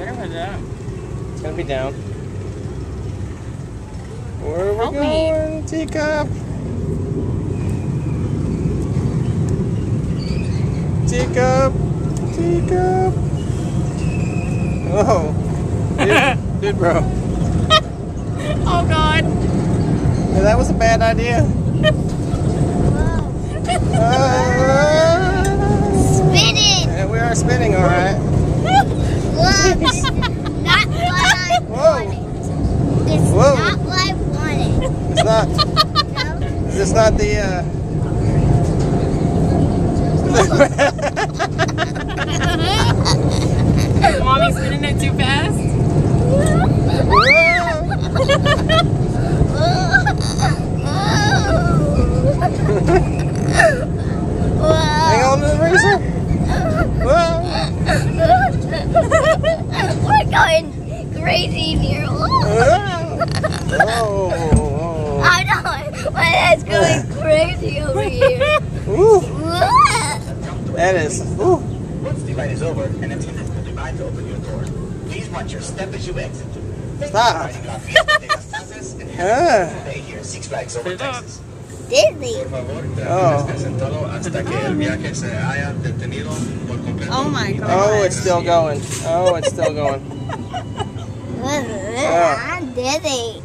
Better put it. It's gonna be down. Where are we Help me. going? Teacup. Teacup. Teacup. Oh. Dude, dude bro. Oh God. Yeah, that was a bad idea. Whoops. not what I Whoa. wanted. It's Whoa. not what I wanted. It's not. No? Is this not the? Uh... Mommy's spinning it too fast. Hang on to the razor. Whoa. We're going crazy here. Oh. Oh. I know. My head's going crazy over here. Ooh, that is. Ooh. Once the ride is over, an attendant will divide to open your door. Please watch your step as you exit. Stop. Riding off Fiesta de las Casas and Ah. have a day here at Six Flags over Texas. Disney. favor, Oh. sentado hasta que el viaje se haya detenido por completo. Oh my God. Oh, it's still going. Oh, it's still going. Ah, Disney.